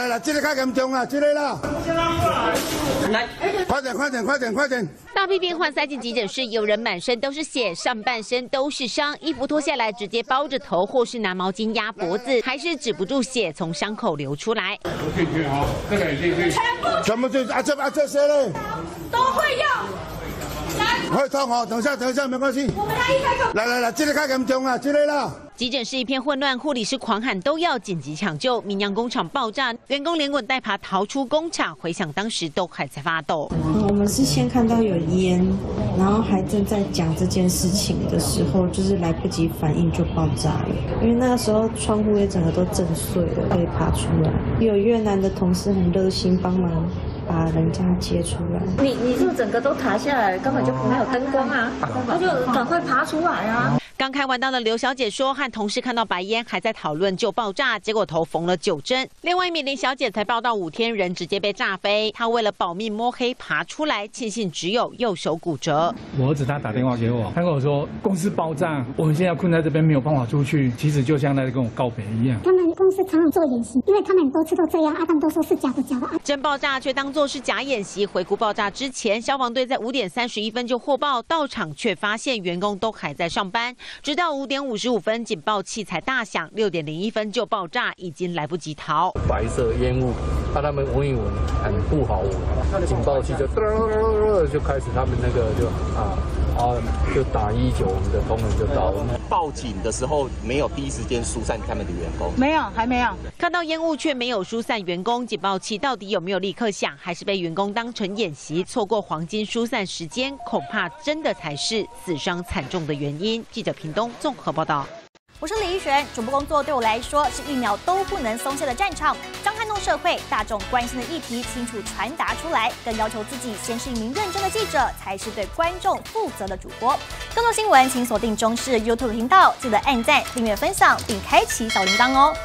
来来，这个较严重啊，这个啦。来，快点，快点，快点，快点。大屁变换塞进急诊室，有人满身都是血，上半身都是伤，衣服脱下来直接包着头，或是拿毛巾压脖子，还是止不住血从伤口流出来。进去啊，这个进去。全部全部进啊这啊这些嘞，都会用。会痛哦，等一下，等一下，没关系。我们来一开口。来来来，这个太严重啊，这个啦。急诊室一片混乱，护理师狂喊都要紧急抢救。明阳工厂爆炸，员工连滚带爬逃出工厂。回想当时都还在发抖。我们是先看到有烟，然后还正在讲这件事情的时候，就是来不及反应就爆炸了。因为那个时候窗户也整个都震碎了，可以爬出来。有越南的同事很热心帮忙。把人家接出来，你你是整个都塌下来，根本就没有灯光啊，那就赶快爬出来啊！刚开完刀的刘小姐说，和同事看到白烟，还在讨论就爆炸，结果头缝了九针。另外一名林小姐才报道五天，人直接被炸飞。她为了保命摸黑爬出来，庆幸只有右手骨折。我儿子他打电话给我，他跟我说公司爆炸，我们现在困在这边没有办法出去，其实就像在跟我告别一样。他们公司常常做演习，因为他们多次都这样，阿他们都说是假的假的。真爆炸却当做是假演习。回顾爆炸之前，消防队在五点三十一分就获报到场，却发现员工都还在上班。直到五点五十五分，警报器才大响。六点零一分就爆炸，已经来不及逃。白色烟雾，怕他们闻一闻很不好闻，警报器就就开始他们那个就啊啊就打一九，我们的同仁就到了。报警的时候没有第一时间疏散他们的员工，没有，还没有看到烟雾却没有疏散员工，警报器到底有没有立刻响，还是被员工当成演习，错过黄金疏散时间，恐怕真的才是死伤惨重的原因。记者平东综合报道。我是李一璇，主播工作对我来说是一秒都不能松懈的战场。将撼动社会大众关心的议题清楚传达出来，更要求自己先是一名认真的记者，才是对观众负责的主播。更多新闻请锁定中视 YouTube 频道，记得按赞、订阅、分享，并开启小铃铛哦。